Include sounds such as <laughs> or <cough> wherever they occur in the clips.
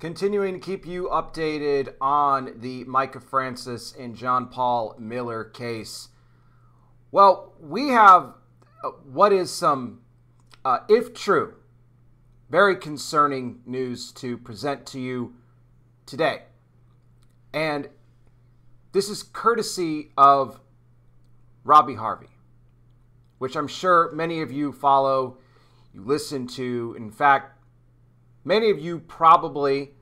Continuing to keep you updated on the Mica Francis and John Paul Miller case. Well, we have uh, what is some, uh, if true, very concerning news to present to you today. And this is courtesy of Robbie Harvey, which I'm sure many of you follow, you listen to. In fact, Many of you probably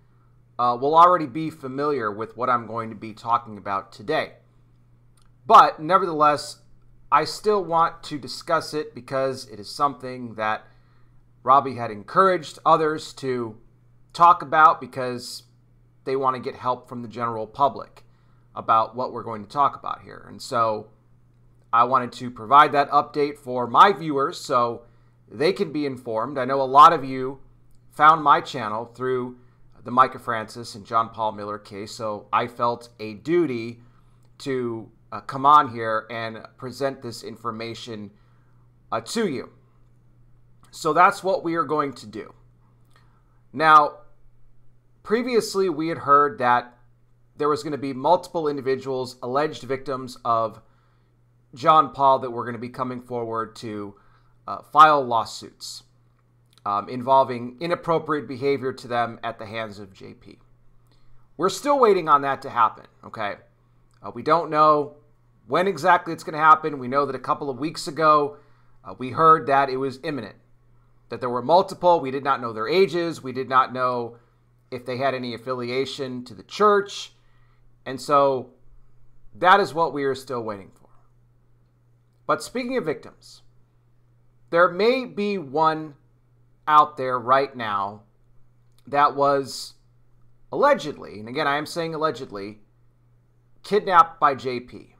uh, will already be familiar with what I'm going to be talking about today. But nevertheless, I still want to discuss it because it is something that Robbie had encouraged others to talk about because they want to get help from the general public about what we're going to talk about here. And so I wanted to provide that update for my viewers so they can be informed. I know a lot of you found my channel through the Mica Francis and John Paul Miller case, so I felt a duty to uh, come on here and present this information uh, to you. So that's what we are going to do. Now, previously we had heard that there was going to be multiple individuals, alleged victims of John Paul, that were going to be coming forward to uh, file lawsuits um, involving inappropriate behavior to them at the hands of JP. We're still waiting on that to happen, okay? Uh, we don't know when exactly it's going to happen. We know that a couple of weeks ago, uh, we heard that it was imminent, that there were multiple. We did not know their ages. We did not know if they had any affiliation to the church. And so that is what we are still waiting for. But speaking of victims, there may be one out there right now that was allegedly, and again, I am saying allegedly, kidnapped by JP.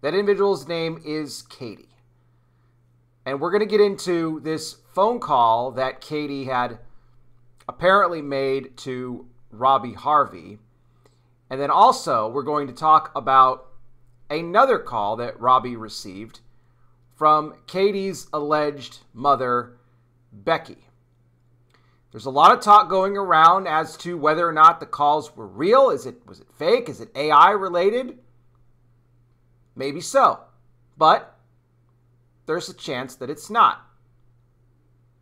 That individual's name is Katie. And we're going to get into this phone call that Katie had apparently made to Robbie Harvey. And then also, we're going to talk about another call that Robbie received from Katie's alleged mother, Becky. There's a lot of talk going around as to whether or not the calls were real. Is it was it fake? Is it AI related? Maybe so. But there's a chance that it's not.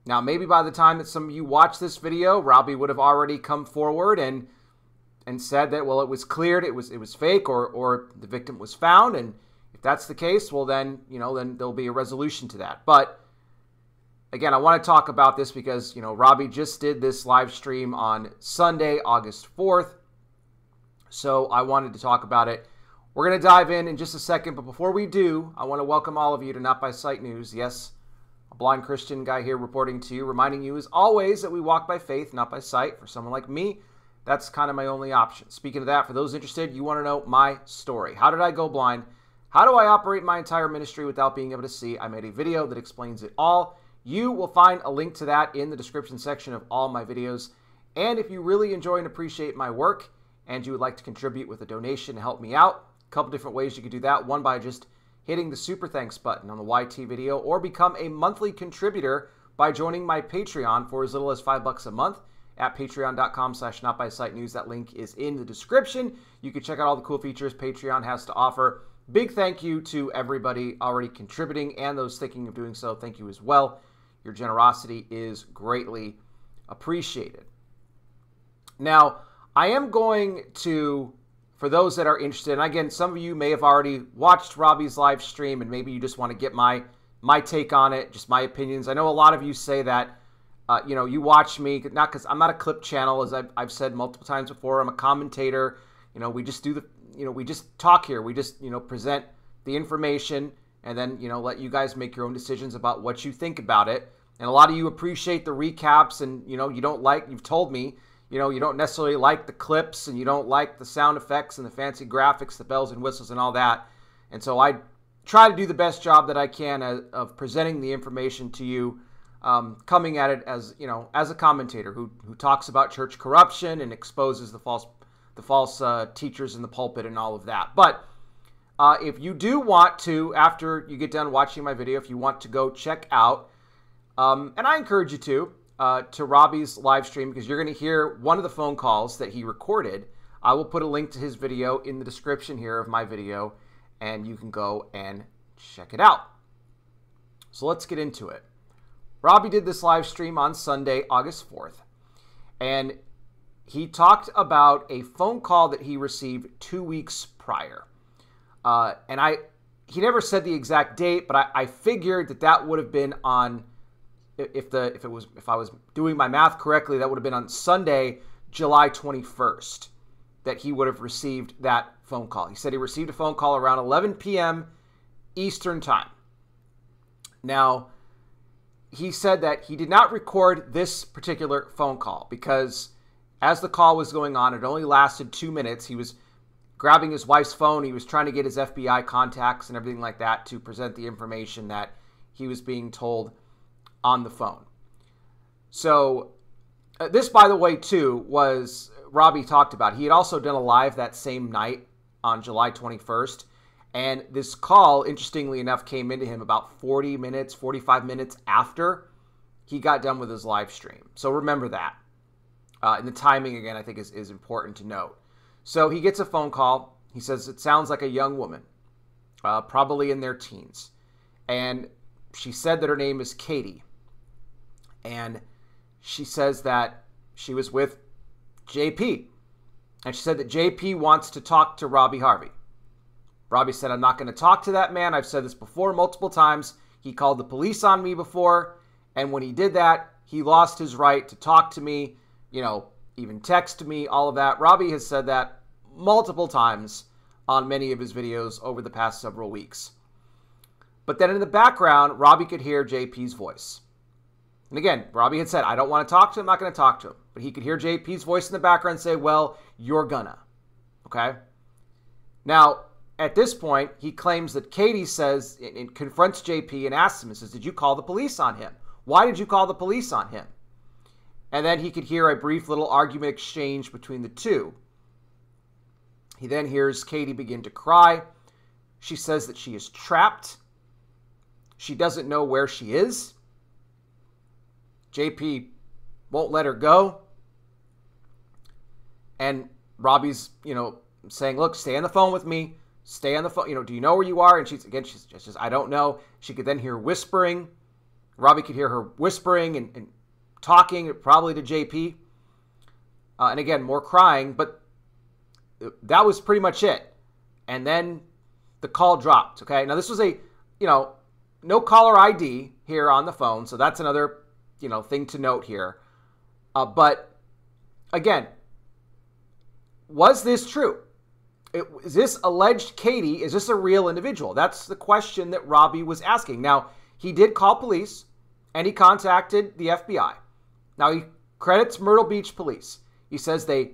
Now, maybe by the time that some of you watch this video, Robbie would have already come forward and and said that well, it was cleared, it was it was fake, or or the victim was found, and if that's the case, well then you know then there'll be a resolution to that. But again, I want to talk about this because, you know, Robbie just did this live stream on Sunday, August 4th. So I wanted to talk about it. We're going to dive in in just a second, but before we do, I want to welcome all of you to Not by Sight News. Yes, a blind Christian guy here reporting to you, reminding you as always that we walk by faith, not by sight. For someone like me, that's kind of my only option. Speaking of that, for those interested, you want to know my story. How did I go blind? How do I operate my entire ministry without being able to see? I made a video that explains it all. You will find a link to that in the description section of all my videos. And if you really enjoy and appreciate my work and you would like to contribute with a donation to help me out, a couple different ways you could do that. One by just hitting the super thanks button on the YT video or become a monthly contributor by joining my Patreon for as little as five bucks a month at patreon.com slash not by sight news. That link is in the description. You can check out all the cool features Patreon has to offer. Big thank you to everybody already contributing and those thinking of doing so. Thank you as well. Your generosity is greatly appreciated. Now, I am going to, for those that are interested, and again, some of you may have already watched Robbie's live stream, and maybe you just want to get my my take on it, just my opinions. I know a lot of you say that, uh, you know, you watch me not because I'm not a clip channel, as I've, I've said multiple times before. I'm a commentator. You know, we just do the, you know, we just talk here. We just, you know, present the information and then you know let you guys make your own decisions about what you think about it. And a lot of you appreciate the recaps and you know you don't like you've told me you know you don't necessarily like the clips and you don't like the sound effects and the fancy graphics the bells and whistles and all that. And so i try to do the best job that i can of presenting the information to you um, coming at it as you know as a commentator who, who talks about church corruption and exposes the false the false uh, teachers in the pulpit and all of that. But uh, if you do want to, after you get done watching my video, if you want to go check out, um, and I encourage you to, uh, to Robbie's live stream because you're going to hear one of the phone calls that he recorded. I will put a link to his video in the description here of my video, and you can go and check it out. So let's get into it. Robbie did this live stream on Sunday, August 4th, and he talked about a phone call that he received two weeks prior. Uh, and I, he never said the exact date, but I, I figured that that would have been on, if the if it was if I was doing my math correctly, that would have been on Sunday, July 21st, that he would have received that phone call. He said he received a phone call around 11 p.m. Eastern time. Now, he said that he did not record this particular phone call because as the call was going on, it only lasted two minutes. He was grabbing his wife's phone. He was trying to get his FBI contacts and everything like that to present the information that he was being told on the phone. So, uh, this, by the way, too, was Robbie talked about. He had also done a live that same night on July 21st. And this call, interestingly enough, came into him about 40 minutes, 45 minutes after he got done with his live stream. So remember that. Uh, and the timing, again, I think is, is important to note. So he gets a phone call. He says it sounds like a young woman, uh, probably in their teens. And she said that her name is Katie. And she says that she was with JP. And she said that JP wants to talk to Robbie Harvey. Robbie said, I'm not going to talk to that man. I've said this before multiple times. He called the police on me before. And when he did that, he lost his right to talk to me you know, even text me, all of that. Robbie has said that multiple times on many of his videos over the past several weeks. But then in the background, Robbie could hear JP's voice. And again, Robbie had said, I don't want to talk to him, I'm not going to talk to him. But he could hear JP's voice in the background say, Well, you're gonna. Okay? Now, at this point, he claims that Katie says, and confronts JP and asks him, and says, Did you call the police on him? Why did you call the police on him? And then he could hear a brief little argument exchange between the two. He then hears Katie begin to cry. She says that she is trapped. She doesn't know where she is. JP won't let her go. And Robbie's, you know, saying, "Look, stay on the phone with me. Stay on the phone. You know, do you know where you are?" And she's again, she's just, "I don't know." She could then hear whispering. Robbie could hear her whispering and, and talking probably to JP. Uh, and again, more crying, but that was pretty much it. And then the call dropped. Okay. Now, this was a, you know, no caller ID here on the phone. So that's another, you know, thing to note here. Uh, but again, was this true? It, is this alleged Katie? Is this a real individual? That's the question that Robbie was asking. Now, he did call police and he contacted the FBI. Now he credits Myrtle Beach police. He says they,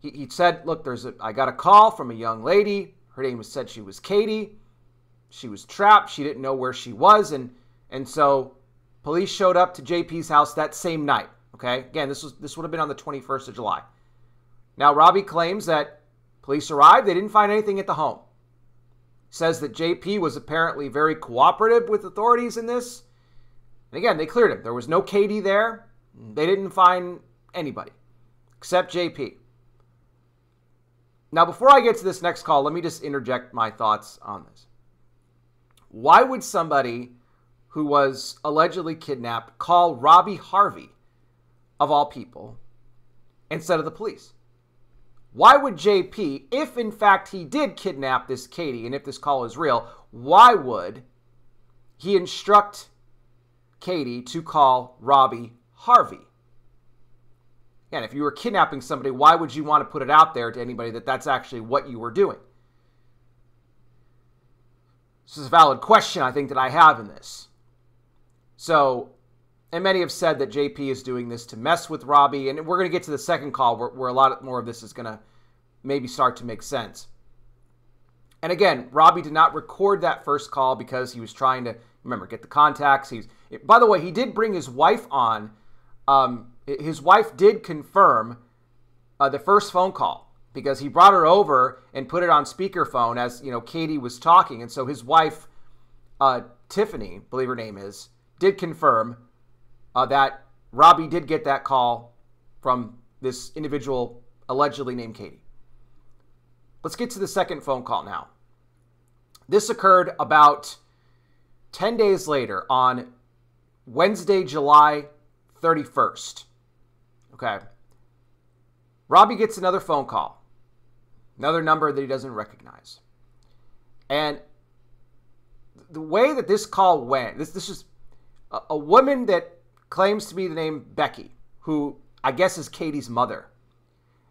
he, he said, look, there's a, I got a call from a young lady. Her name was said she was Katie. She was trapped. She didn't know where she was, and and so police showed up to JP's house that same night. Okay, again, this was this would have been on the 21st of July. Now Robbie claims that police arrived. They didn't find anything at the home. Says that JP was apparently very cooperative with authorities in this. And again, they cleared him. There was no Katie there. They didn't find anybody except JP. Now, before I get to this next call, let me just interject my thoughts on this. Why would somebody who was allegedly kidnapped call Robbie Harvey, of all people, instead of the police? Why would JP, if in fact he did kidnap this Katie, and if this call is real, why would he instruct Katie to call Robbie Harvey. And if you were kidnapping somebody, why would you want to put it out there to anybody that that's actually what you were doing? This is a valid question, I think, that I have in this. So, and many have said that JP is doing this to mess with Robbie, and we're going to get to the second call where, where a lot more of this is going to maybe start to make sense. And again, Robbie did not record that first call because he was trying to remember get the contacts. He's by the way, he did bring his wife on um, his wife did confirm uh, the first phone call because he brought her over and put it on speakerphone as you know Katie was talking, and so his wife, uh, Tiffany, believe her name is, did confirm uh, that Robbie did get that call from this individual allegedly named Katie. Let's get to the second phone call now. This occurred about 10 days later on Wednesday, July 31st. Okay. Robbie gets another phone call, another number that he doesn't recognize. And the way that this call went, this, this is a, a woman that claims to be the name Becky, who I guess is Katie's mother.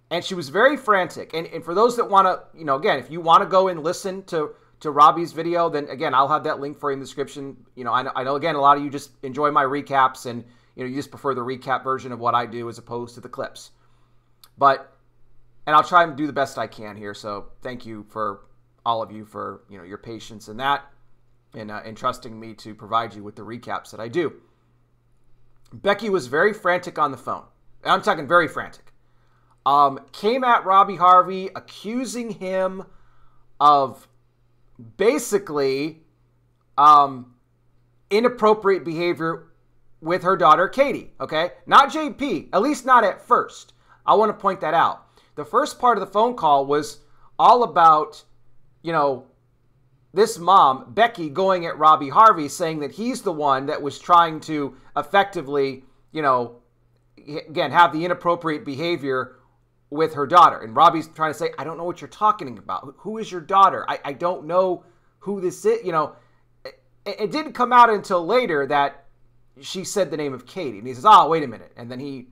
And she was very frantic. And, and for those that want to, you know, again, if you want to go and listen to to Robbie's video, then again, I'll have that link for you in the description. You know, I know, I know again, a lot of you just enjoy my recaps and, you know, you just prefer the recap version of what I do as opposed to the clips. But, and I'll try and do the best I can here. So thank you for all of you for, you know, your patience in that and, uh, me to provide you with the recaps that I do. Becky was very frantic on the phone. I'm talking very frantic. Um, came at Robbie Harvey, accusing him of basically um, inappropriate behavior with her daughter Katie. Okay, not JP, at least not at first. I want to point that out. The first part of the phone call was all about, you know, this mom, Becky, going at Robbie Harvey, saying that he's the one that was trying to effectively, you know, again, have the inappropriate behavior with her daughter. And Robbie's trying to say, I don't know what you're talking about. Who is your daughter? I, I don't know who this is. You know, it, it didn't come out until later that she said the name of Katie. And he says, oh, wait a minute. And then he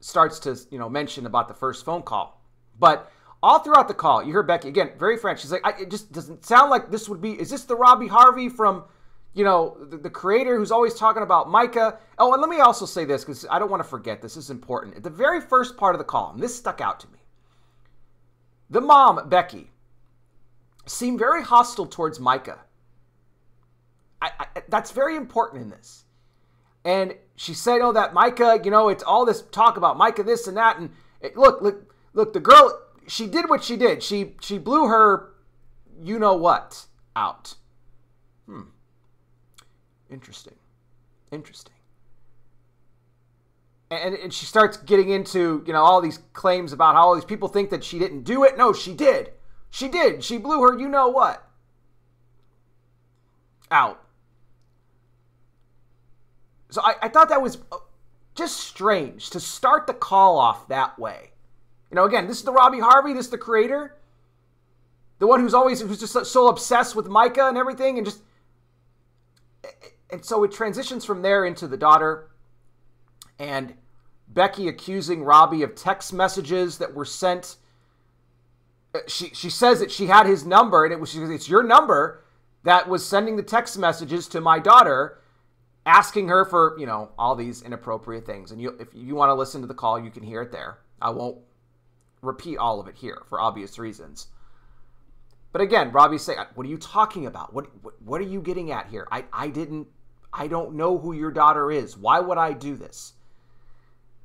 starts to, you know, mention about the first phone call. But all throughout the call, you hear Becky, again, very French. She's like, it just doesn't sound like this would be, is this the Robbie Harvey from you know, the, the, creator who's always talking about Mica. Oh, and let me also say this because I don't want to forget this is important. At the very first part of the call, and this stuck out to me. The mom, Becky, seemed very hostile towards Mica. I, I, that's very important in this. And she said, "Oh, that Mica, you know, it's all this talk about Mica, this and that." And it, look, look, look, the girl, she did what she did. She she blew her, you know what, out. Hmm. Interesting. Interesting. And, and she starts getting into, you know, all these claims about how all these people think that she didn't do it. No, she did. She did. She blew her, you know what? Out. So I, I thought that was uh, just strange to start the call off that way. You know, again, this is the Robbie Harvey, this is the creator, the one who's always who's just so obsessed with Mica and everything, and just and so it transitions from there into the daughter and Becky accusing Robbie of text messages that were sent. Uh, she she says that she had his number and it was it's your number that was sending the text messages to my daughter asking her for, you know, all these inappropriate things. And you if you want to listen to the call, you can hear it there. I won't repeat all of it here for obvious reasons. But again, Robbie's saying, "What are you talking about? What what, what are you getting at here? I I didn't I don't know who your daughter is. Why would I do this?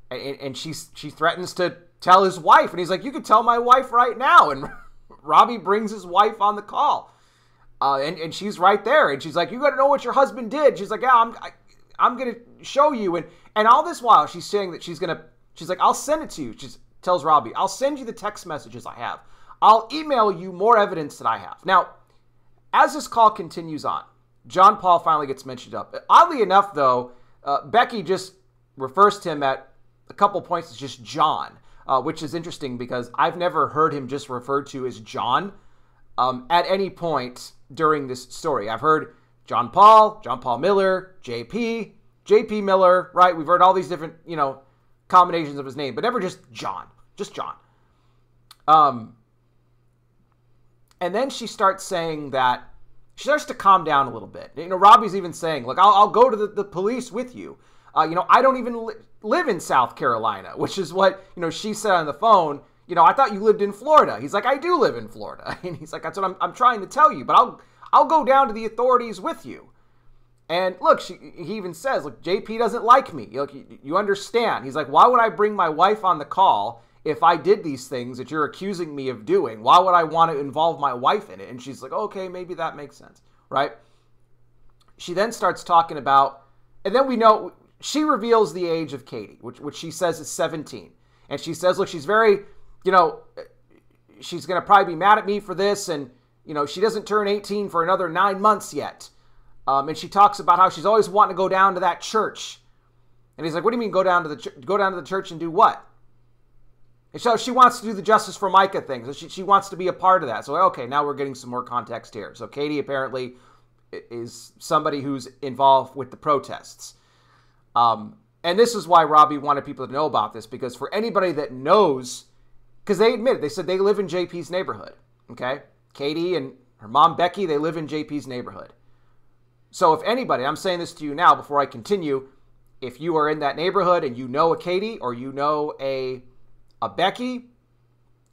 And, and she she threatens to tell his wife, and he's like, "You can tell my wife right now." And <laughs> Robbie brings his wife on the call, uh, and and she's right there, and she's like, "You got to know what your husband did." She's like, "Yeah, I'm I, I'm gonna show you." And and all this while, she's saying that she's gonna. She's like, "I'll send it to you." She tells Robbie, "I'll send you the text messages I have. I'll email you more evidence that I have." Now, as this call continues on, John Paul finally gets mentioned up. Oddly enough, though, uh, Becky just refers to him at a couple points as just John, uh, which is interesting because I've never heard him just referred to as John um, at any point during this story. I've heard John Paul, John Paul Miller, JP, JP Miller, right? We've heard all these different, you know, combinations of his name, but never just John, just John. Um, and then she starts saying that she starts to calm down a little bit. You know, Robbie's even saying, "Look, I'll, I'll go to the, the, police with you." Uh, you know, I don't even li- live in South Carolina, <laughs> which is what you know she said on the phone. You know, I thought you lived in Florida. He's like, I do live in Florida, <laughs> and he's like, that's what I'm, I'm trying to tell you. But I'll I'll go down to the authorities with you. And look, she, he even says, look, JP doesn't like me. Look, you, you understand? He's like, why would I bring my wife on the call if I did these things that you're accusing me of doing, why would I want to involve my wife in it? And she's like, okay, maybe that makes sense, right? She then starts talking about, and then we know she reveals the age of Katie, which which she says is 17, and she says, look, she's very, you know, she's gonna probably be mad at me for this, and you know, she doesn't turn 18 for another nine months yet. Um, and she talks about how she's always wanting to go down to that church. And he's like, "What do you mean go down to the ch- go down to the church and do what?" And so she wants to do the Justice for Mica thing. So she, she wants to be a part of that. So okay, now we're getting some more context here. So Katie apparently is somebody who's involved with the protests. Um, and this is why Robbie wanted people to know about this because for anybody that knows, because they admit it, they said they live in JP's neighborhood. Okay, Katie and her mom Becky, they live in JP's neighborhood. So if anybody, I'm saying this to you now before I continue, if you are in that neighborhood and you know a Katie or you know a a Becky,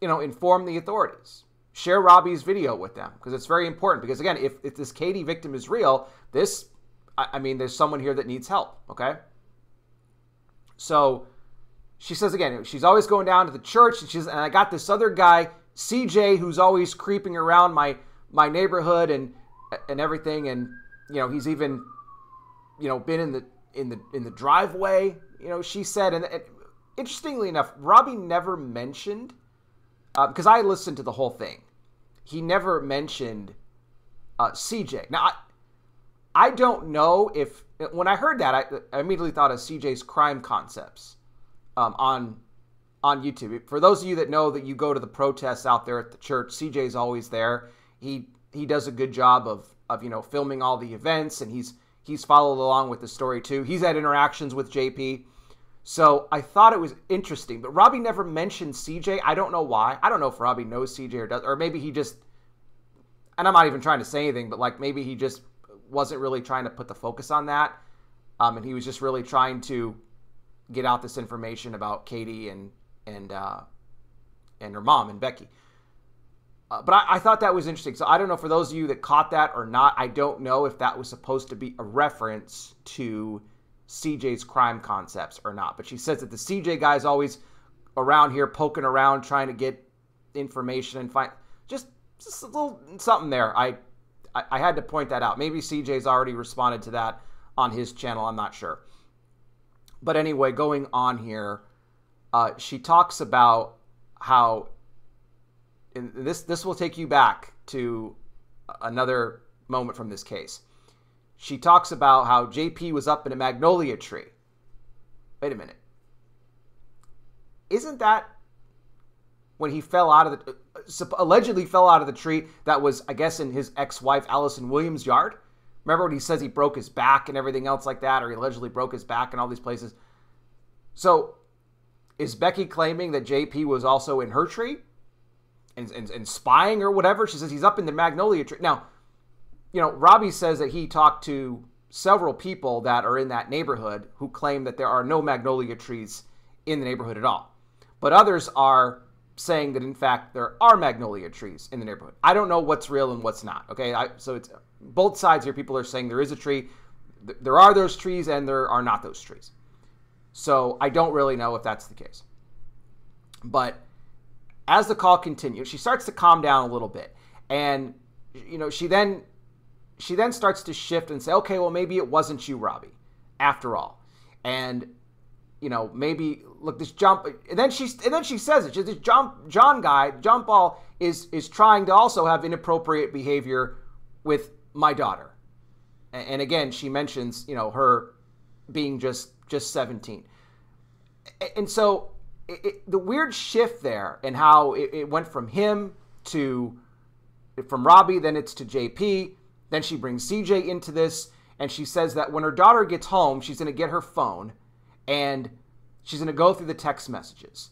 you know, inform the authorities. Share Robbie's video with them because it's very important. Because again, if, if this Katie victim is real, this, I, I mean, there's someone here that needs help. Okay. So she says again, she's always going down to the church, and she's and I got this other guy, CJ, who's always creeping around my my neighborhood and and everything, and you know he's even you know been in the in the in the driveway. You know, she said, and, and interestingly enough, Robbie never mentioned because uh, I listened to the whole thing. He never mentioned uh, CJ. Now, I, I don't know if when I heard that, I, I immediately thought of CJ's crime concepts um, on on YouTube. For those of you that know that you go to the protests out there at the church, CJ's always there. He he does a good job of of you know filming all the events, and he's he's followed along with the story too. He's had interactions with JP. So I thought it was interesting, but Robbie never mentioned CJ. I don't know why. I don't know if Robbie knows CJ or does, or maybe he just. And I'm not even trying to say anything, but like maybe he just wasn't really trying to put the focus on that, um, and he was just really trying to get out this information about Katie and and uh, and her mom and Becky. Uh, but I, I, thought that was interesting. So I don't know for those of you that caught that or not. I don't know if that was supposed to be a reference to CJ's crime concepts or not. But she says that the CJ guy is always around here poking around trying to get information and find just just a little something there. I, I, I had to point that out. Maybe CJ's already responded to that on his channel. I'm not sure. But anyway, going on here, uh, she talks about how and this this will take you back to another moment from this case. She talks about how JP was up in a magnolia tree. Wait a minute. Isn't that when he fell out of the uh, allegedly fell out of the tree that was I guess in his ex-wife Allison Williams' yard? Remember when he says he broke his back and everything else like that or he allegedly broke his back in all these places? So is Becky claiming that JP was also in her tree? and, and, and spying or whatever. She says he's up in the magnolia tree. Now, you know, Robbie says that he talked to several people that are in that neighborhood who claim that there are no magnolia trees in the neighborhood at all. But others are saying that in fact there are magnolia trees in the neighborhood. I don't know what's real and what's not. Okay, I, so it's both sides here. People are saying there is a tree, there are those trees, and there are not those trees. So I don't really know if that's the case. But as the call continues, she starts to calm down a little bit. And you know, she then she then starts to shift and say, "Okay, well maybe it wasn't you, Robbie, after all." And you know, maybe look this jump and then she's and then she says it. She, this John John guy, John Paul is is trying to also have inappropriate behavior with my daughter. And, and again, she mentions, you know, her being just just 17. And so it, it, the weird shift there and how it, it went from him to from Robbie, then it's to JP. Then she brings CJ into this, and she says that when her daughter gets home, she's going to get her phone and she's going to go through the text messages.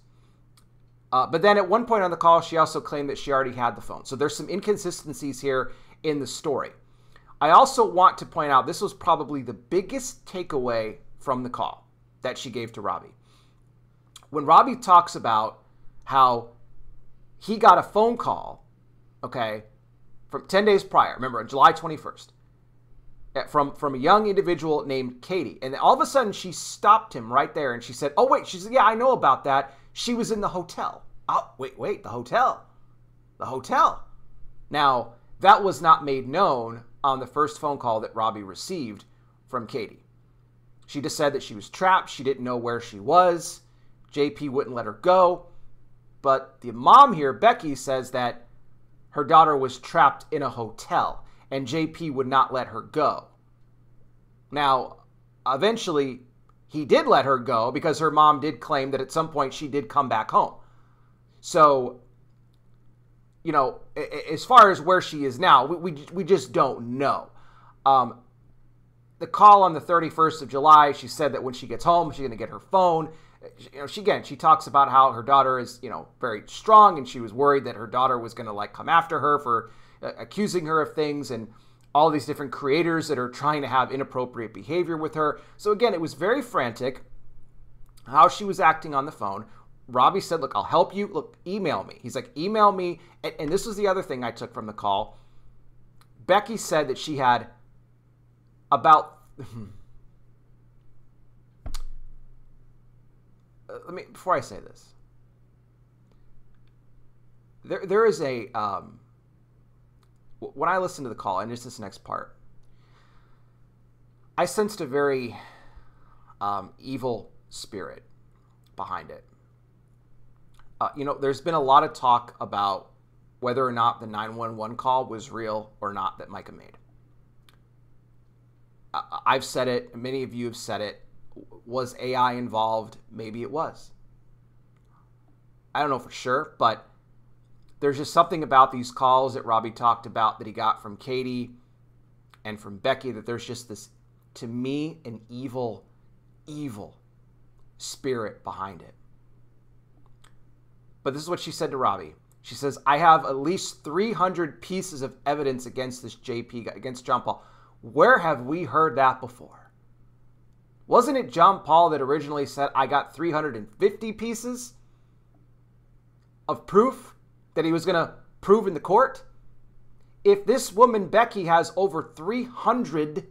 Uh, but then at one point on the call, she also claimed that she already had the phone. So there's some inconsistencies here in the story. I also want to point out this was probably the biggest takeaway from the call that she gave to Robbie when Robbie talks about how he got a phone call, okay, from 10 days prior, remember, on July 21st, eh, from, from a young individual named Katie. And all of a sudden, she stopped him right there and she said, Oh, wait, she said, Yeah, I know about that. She was in the hotel. Oh, wait, wait, the hotel. The hotel. Now, that was not made known on the first phone call that Robbie received from Katie. She just said that she was trapped. She didn't know where she was. JP wouldn't let her go. But the mom here, Becky, says that her daughter was trapped in a hotel and JP would not let her go. Now, eventually, he did let her go because her mom did claim that at some point she did come back home. So, you know, as far as where she is now, we, we, we just don't know. Um, the call on the 31st of July, she said that when she gets home, she's going to get her phone. You know, she again, she talks about how her daughter is, you know, very strong, and she was worried that her daughter was going to like come after her for Uh, accusing her of things, and all these different creators that are trying to have inappropriate behavior with her. So again, it was very frantic how she was acting on the phone. Robbie said, "Look, I'll help you. Look, email me." He's like, "Email me." And, and this was the other thing I took from the call. Becky said that she had about hmm. uh, let me before I say this. There there is a um, when I listened to the call and just this next part, I sensed a very um, evil spirit behind it. Uh, you know, there's been a lot of talk about whether or not the 911 call was real or not that Mica made. I've said it, many of you have said it. Was AI involved? Maybe it was. I don't know for sure, but there's just something about these calls that Robbie talked about that he got from Katie and from Becky that there's just this, to me, an evil, evil spirit behind it. But this is what she said to Robbie. She says, I have at least 300 pieces of evidence against this JP, against John Paul. Where have we heard that before? Wasn't it John Paul that originally said, I got 350 pieces of proof that he was going to prove in the court? If this woman, Becky, has over 300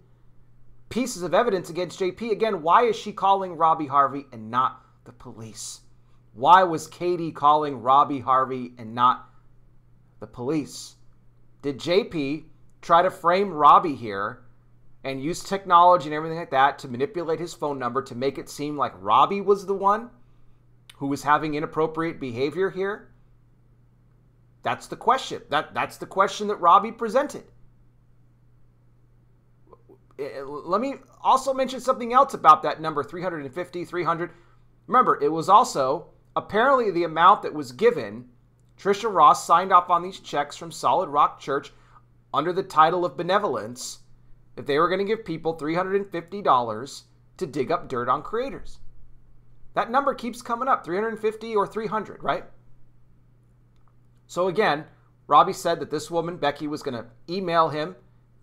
pieces of evidence against JP, again, why is she calling Robbie Harvey and not the police? Why was Katie calling Robbie Harvey and not the police? Did JP try to frame Robbie here and use technology and everything like that to manipulate his phone number to make it seem like Robbie was the one who was having inappropriate behavior here? That's the question. That that's the question that Robbie presented. Eh, let me also mention something else about that number 350 300. Remember, it was also apparently the amount that was given. Tricia Ross signed off on these checks from Solid Rock Church under the title of benevolence if they were going to give people $350 to dig up dirt on creators. That number keeps coming up 350 or 300, right? So again, Robbie said that this woman, Becky, was going to email him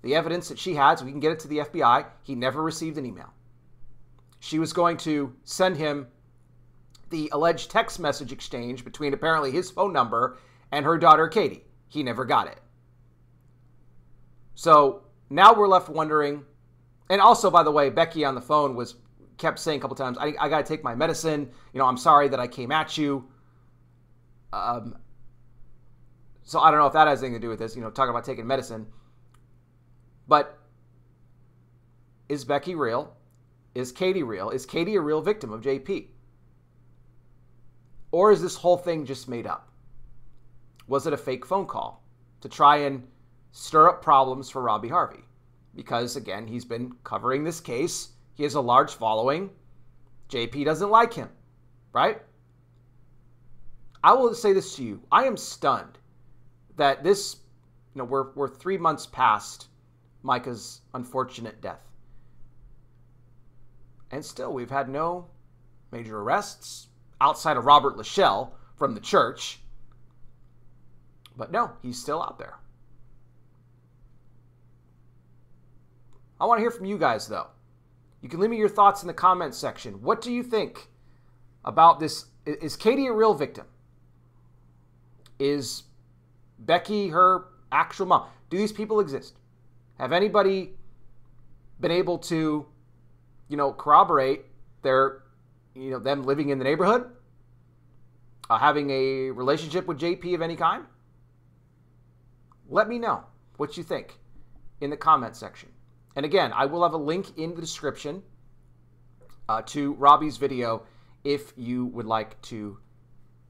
the evidence that she had so we can get it to the FBI. He never received an email. She was going to send him the alleged text message exchange between apparently his phone number and her daughter, Katie. He never got it. So now we're left wondering. And also, by the way, Becky on the phone was kept saying a couple times, I, I got to take my medicine. You know, I'm sorry that I came at you. Um, so I don't know if that has anything to do with this, you know, talking about taking medicine. But is Becky real? Is Katie real? Is Katie a real victim of JP? Or is this whole thing just made up? Was it a fake phone call to try and stir up problems for Robbie Harvey. Because, again, he's been covering this case. He has a large following. JP doesn't like him, right? I will say this to you. I am stunned that this, you know, we're, we're three months past Mica's unfortunate death. And still, we've had no major arrests outside of Robert Lachelle from the church. But no, he's still out there. I want to hear from you guys, though. You can leave me your thoughts in the comments section. What do you think about this? Is Katie a real victim? Is Becky her actual mom? Do these people exist? Have anybody been able to, you know, corroborate their, you know, them living in the neighborhood, uh, having a relationship with JP of any kind? Let me know what you think in the comment section. And again, I will have a link in the description uh, to Robbie's video if you would like to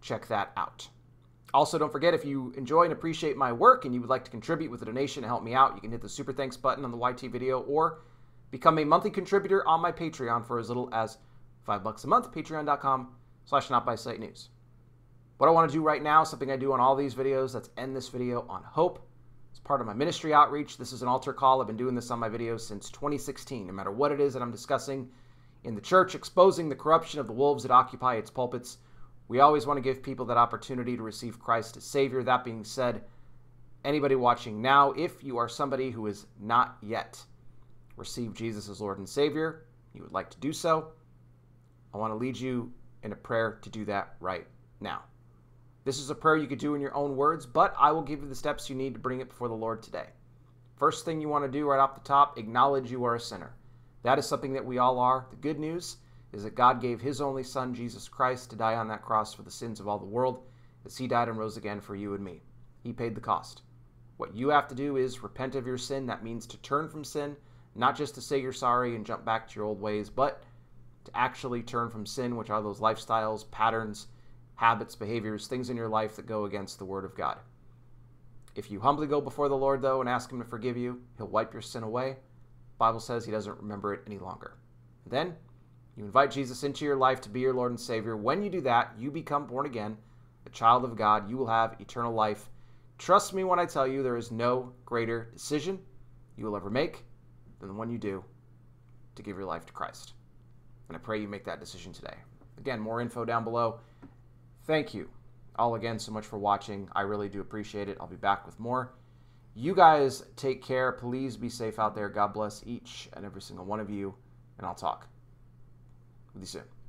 check that out. Also, don't forget if you enjoy and appreciate my work and you would like to contribute with a donation to help me out, you can hit the super thanks button on the YT video or become a monthly contributor on my Patreon for as little as five bucks a month. Patreon.com slash not by sight news. What I want to do right now, something I do on all these videos, let's end this video on hope. It's part of my ministry outreach. This is an altar call. I've been doing this on my videos since 2016. No matter what it is that I'm discussing in the church, exposing the corruption of the wolves that occupy its pulpits, we always want to give people that opportunity to receive Christ as Savior. That being said, anybody watching now, if you are somebody who is not yet received Jesus as Lord and Savior, you would like to do so, I want to lead you in a prayer to do that right now. This is a prayer you could do in your own words, but I will give you the steps you need to bring it before the Lord today. First thing you want to do right off the top, acknowledge you are a sinner. That is something that we all are. The good news is that God gave his only Son, Jesus Christ, to die on that cross for the sins of all the world, as he died and rose again for you and me. He paid the cost. What you have to do is repent of your sin. That means to turn from sin, not just to say you're sorry and jump back to your old ways, but to actually turn from sin, which are those lifestyles, patterns, habits, behaviors, things in your life that go against the Word of God. If you humbly go before the Lord, though, and ask Him to forgive you, He'll wipe your sin away. The Bible says He doesn't remember it any longer. Then you invite Jesus into your life to be your Lord and Savior. When you do that, you become born again, a child of God. You will have eternal life. Trust me when I tell you there is no greater decision you will ever make than the one you do to give your life to Christ. And I pray you make that decision today. Again, more info down below. Thank you all again so much for watching. I really do appreciate it. I'll be back with more. You guys take care. Please be safe out there. God bless each and every single one of you. And I'll talk with you soon.